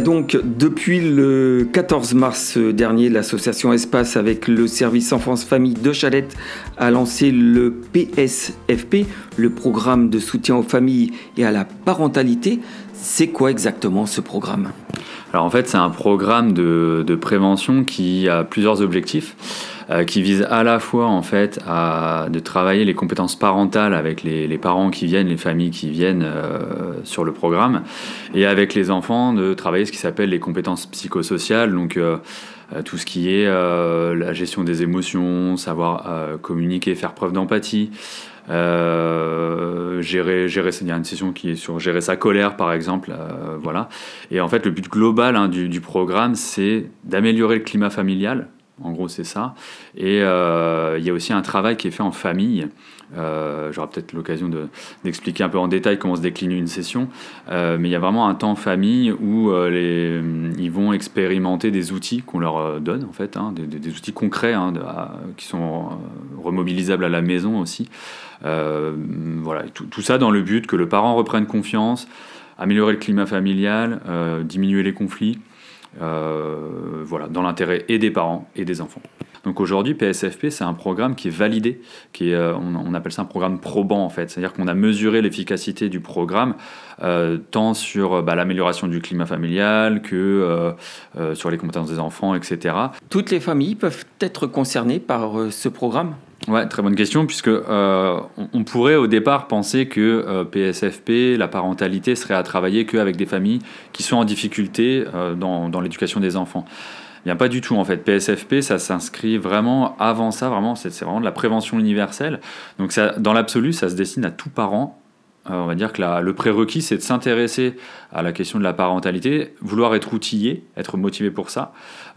Donc depuis le 14 mars dernier, l'association Espace avec le service enfance famille de Chalette a lancé le PSFP, le programme de soutien aux familles et à la parentalité. C'est quoi exactement ce programme? Alors en fait, c'est un programme de, prévention qui a plusieurs objectifs. Euh, qui vise à la fois en fait à de travailler les compétences parentales avec les, parents qui viennent, les familles qui viennent euh, sur le programme, et avec les enfants de travailler ce qui s'appelle les compétences psychosociales, donc euh, tout ce qui est la gestion des émotions, savoir communiquer, faire preuve d'empathie. Gérer, gérer, il une session qui est sur gérer sa colère par exemple, voilà. Et en fait, le but global hein, du, programme, c'est d'améliorer le climat familial, en gros, c'est ça. Et euh, il y a aussi un travail qui est fait en famille. Euh, J'aurai peut-être l'occasion d'expliquer un peu en détail comment se décline une session. Euh, mais il y a vraiment un temps en famille où ils vont expérimenter des outils qu'on leur donne, en fait, hein, des, outils concrets hein, qui sont remobilisables à la maison aussi. voilà, tout, ça dans le but que le parent reprenne confiance, améliorer le climat familial, diminuer les conflits. Euh, voilà, dans l'intérêt et des parents et des enfants. Donc aujourd'hui, PSFP, c'est un programme qui est validé, qui est, euh, on, appelle ça un programme probant en fait. C'est-à-dire qu'on a mesuré l'efficacité du programme euh, tant sur bah, l'amélioration du climat familial que sur les compétences des enfants, etc. Toutes les familles peuvent être concernées par ce programme? Ouais, très bonne question, puisque euh, on, pourrait au départ penser que euh, PSFP, la parentalité, serait à travailler qu'avec des familles qui sont en difficulté euh, dans, dans l'éducation des enfants. Bien, pas du tout en fait. PSFP, ça s'inscrit vraiment avant ça, vraiment, c'est vraiment de la prévention universelle. Donc, ça, dans l'absolu, ça se destine à tout parent on va dire que la, le prérequis, c'est de s'intéresser à la question de la parentalité, vouloir être outillé, être motivé pour ça.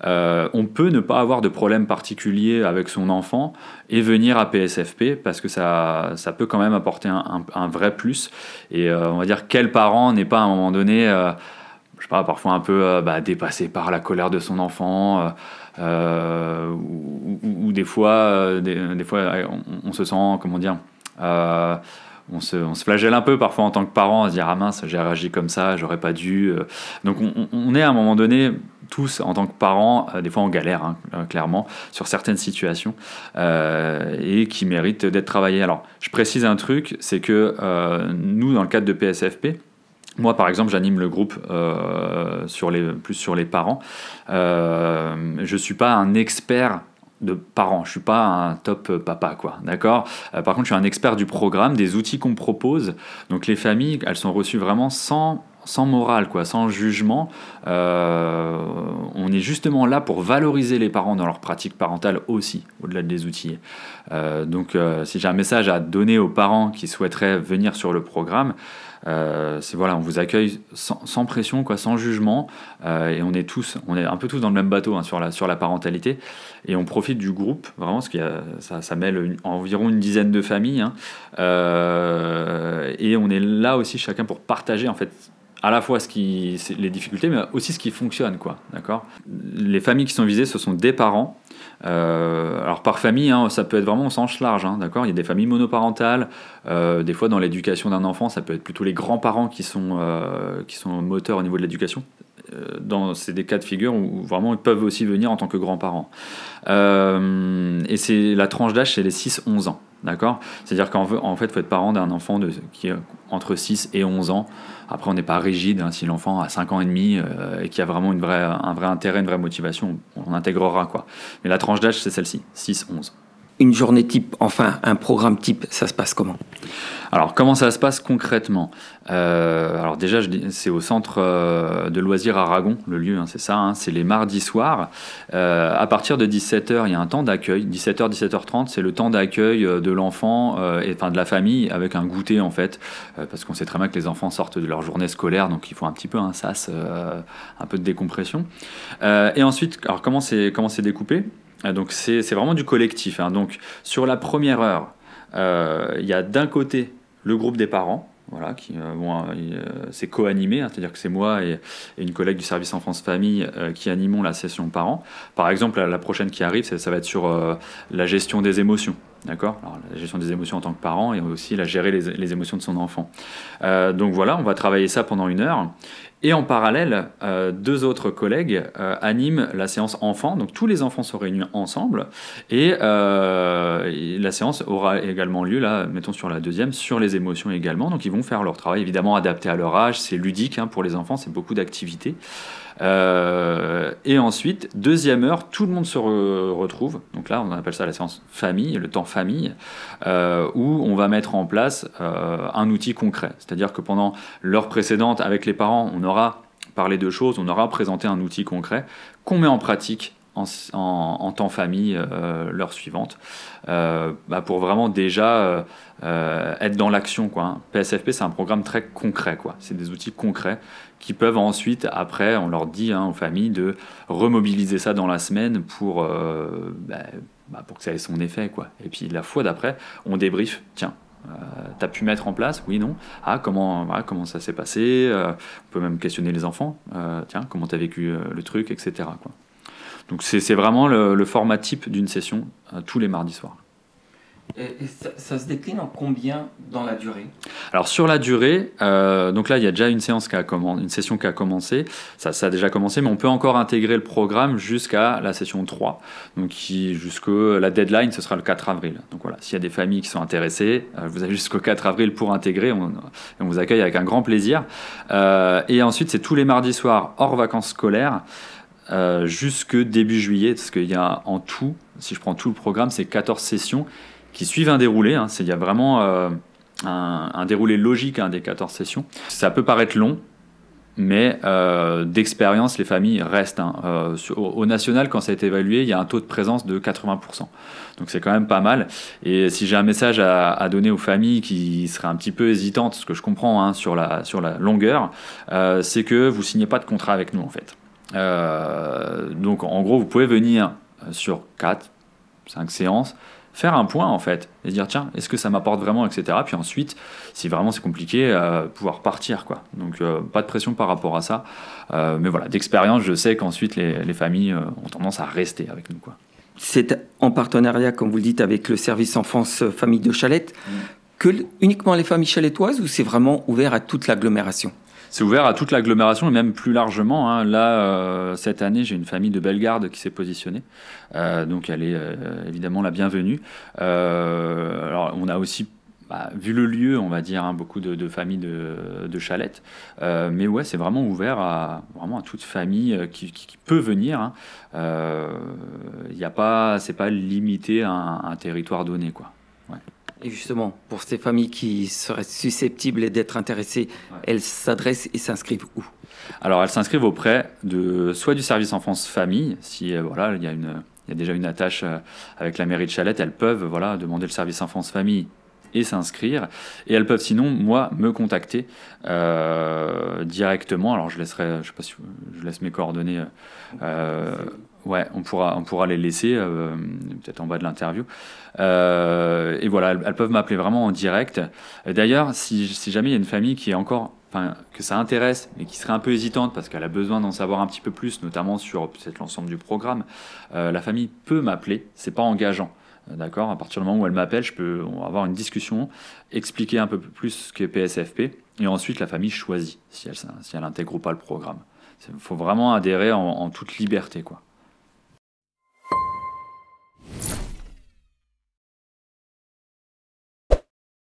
Euh, on peut ne pas avoir de problème particulier avec son enfant et venir à PSFP parce que ça, ça peut quand même apporter un, vrai plus. Et euh, on va dire quel parent n'est pas à un moment donné, euh, je sais pas, parfois un peu euh, bah, dépassé par la colère de son enfant. Euh, ou, des fois, des, fois on, se sent, comment dire, on se, flagelle un peu parfois en tant que parent à se dire ah mince j'ai réagi comme ça j'aurais pas dû donc on, est à un moment donné tous en tant que parents des fois en galère hein, clairement sur certaines situations euh, et qui méritent d'être travaillées alors je précise un truc c'est que euh, nous dans le cadre de PSFP moi, par exemple, j'anime le groupe euh, sur les, plus sur les parents. je ne suis pas un expert de parents. Je suis pas un top papa, quoi. D'accord? Euh, Par contre, je suis un expert du programme, des outils qu'on propose. Donc, les familles, elles sont reçues vraiment sans sans morale, quoi, sans jugement. Euh, on est justement là pour valoriser les parents dans leur pratique parentale aussi, au-delà des outils. Euh, donc, euh, si j'ai un message à donner aux parents qui souhaiteraient venir sur le programme, euh, c'est voilà, on vous accueille sans, pression, quoi, sans jugement, et on est tous, on est un peu tous dans le même bateau hein, sur la sur la parentalité, et on profite du groupe vraiment, parce que ça, ça mêle environ une dizaine de familles, hein, et on est là aussi chacun pour partager en fait à la fois ce qui, les difficultés, mais aussi ce qui fonctionne, quoi. Les familles qui sont visées, ce sont des parents euh, alors par famille, hein, ça peut être vraiment au sens large, hein, Il y a des familles monoparentales, euh, des fois dans l'éducation d'un enfant, ça peut être plutôt les grands-parents qui, euh, qui sont moteurs au niveau de l'éducation. Euh, dans c'est des cas de figure où vraiment ils peuvent aussi venir en tant que grands-parents. Euh, et c'est la tranche d'âge, c'est les 6-11 ans. D'accord? C'est-à-dire qu'en en fait, il faut être parent d'un enfant de, qui est entre 6 et 11 ans. Après, on n'est pas rigide. Hein, si l'enfant a 5 ans et demi euh, et qu'il a vraiment une vraie, un vrai intérêt, une vraie motivation, on, on intégrera. quoi. Mais la tranche d'âge, c'est celle-ci, 6-11 une journée type, enfin un programme type, ça se passe comment? Alors comment ça se passe concrètement? Euh, Alors déjà, c'est au centre euh, de loisirs Aragon, le lieu, hein, c'est ça, hein, c'est les mardis soirs. Euh, à partir de 17h, il y a un temps d'accueil, 17h, 17h30, c'est le temps d'accueil de l'enfant, et enfin de la famille, avec un goûter en fait, parce qu'on sait très bien que les enfants sortent de leur journée scolaire, donc il faut un petit peu un sas, un peu de décompression. et ensuite, alors comment c'est découpé? Donc c'est vraiment du collectif. Hein. Donc sur la première heure, il y a d'un côté le groupe des parents, voilà, qui euh, bon, euh, c'est co-animé, hein, c'est-à-dire que c'est moi et, une collègue du service enfance-famille euh, qui animons la session parents. Par exemple, la, prochaine qui arrive, ça, va être sur euh, la gestion des émotions. D'accord? La gestion des émotions en tant que parent et aussi la gérer les, les émotions de son enfant. Euh, donc voilà, on va travailler ça pendant une heure. Et en parallèle, euh, deux autres collègues euh, animent la séance enfants. Donc tous les enfants sont réunis ensemble. Et, euh, la séance aura également lieu, là, mettons sur la deuxième, sur les émotions également. Donc ils vont faire leur travail, évidemment adapté à leur âge. C'est ludique hein, pour les enfants, c'est beaucoup d'activités. Et ensuite, deuxième heure, tout le monde se retrouve. Donc là, on appelle ça la séance famille, le temps famille, où on va mettre en place un outil concret. C'est-à-dire que pendant l'heure précédente, avec les parents, on aura parlé de choses, on aura présenté un outil concret qu'on met en pratique en, temps famille l'heure suivante, bah pour vraiment déjà être dans l'action. PSFP, hein. c'est un programme très concret. Quoi. C'est des outils concrets qui peuvent ensuite, après, on leur dit hein, aux familles de remobiliser ça dans la semaine pour, euh, bah, bah, pour que ça ait son effet. Quoi. Et puis la fois d'après, on débrief, tiens, euh, t'as pu mettre en place Oui, non Ah, comment, comment ça s'est passé euh, On peut même questionner les enfants. tiens, comment t'as vécu le truc, etc. Donc c'est vraiment le, le, format type d'une session tous les mardis soirs. Et, ça, se décline en combien dans la durée? Alors sur la durée, euh, donc là il y a déjà une séance qui a une session qui a commencé, ça, a déjà commencé, mais on peut encore intégrer le programme jusqu'à la session 3, donc jusqu'à la deadline ce sera le 4 avril. Donc voilà, s'il y a des familles qui sont intéressées, euh, vous avez jusqu'au 4 avril pour intégrer, on, on, vous accueille avec un grand plaisir. Euh, et ensuite c'est tous les mardis soirs hors vacances scolaires. jusque début juillet, parce qu'il y a en tout, si je prends tout le programme, c'est 14 sessions qui suivent un déroulé. Hein. Il y a vraiment euh, un, déroulé logique hein, des 14 sessions. Ça peut paraître long, mais euh, d'expérience, les familles restent. Hein. Euh, au, national, quand ça a été évalué, il y a un taux de présence de 80%. Donc c'est quand même pas mal. Et si j'ai un message à, donner aux familles qui seraient un petit peu hésitantes, ce que je comprends sur, la, sur la longueur, c'est que vous signez pas de contrat avec nous en fait. donc en gros, vous pouvez venir sur 4, 5 séances faire un point en fait et se dire tiens est-ce que ça m'apporte vraiment etc puis ensuite si vraiment c'est compliqué euh, pouvoir partir quoi. Donc euh, pas de pression par rapport à ça. Euh, mais voilà d'expérience je sais qu'ensuite les, familles ont tendance à rester avec nous quoi. C'est en partenariat comme vous le dites avec le service enfance famille de Chalette. Mmh. que uniquement les familles chalettoises ou c'est vraiment ouvert à toute l'agglomération? C'est ouvert à toute l'agglomération et même plus largement. Hein. Là, euh, cette année, j'ai une famille de Bellegarde qui s'est positionnée. Euh, donc, elle est euh, évidemment la bienvenue. alors, on a aussi bah, vu le lieu, on va dire, hein, beaucoup de, familles de, de chalettes. mais ouais, c'est vraiment ouvert à, vraiment à toute famille qui, peut venir. Hein. N'y a pas, c'est pas limité à un, territoire donné, quoi. Et justement, pour ces familles qui seraient susceptibles d'être intéressées, elles s'adressent et s'inscrivent où? Alors, elles s'inscrivent auprès de soit du service enfance famille, si euh, voilà, il y a une il y a déjà une attache euh, avec la mairie de Chalette, elles peuvent voilà demander le service enfance famille et s'inscrire. Et elles peuvent sinon, moi, me contacter euh, directement. Alors je laisserai, je sais pas si je laisse mes coordonnées. Ouais, on pourra, on pourra les laisser euh, peut-être en bas de l'interview. Euh, et voilà, elles, peuvent m'appeler vraiment en direct. D'ailleurs, si, jamais il y a une famille qui est encore, enfin, que ça intéresse, mais qui serait un peu hésitante parce qu'elle a besoin d'en savoir un petit peu plus, notamment sur peut-être l'ensemble du programme, euh, la famille peut m'appeler. C'est pas engageant. D'accord À partir du moment où elle m'appelle, je peux avoir une discussion, expliquer un peu plus ce qu'est PSFP, et ensuite la famille choisit si elle, intègre ou pas le programme. Il faut vraiment adhérer en, en toute liberté, quoi.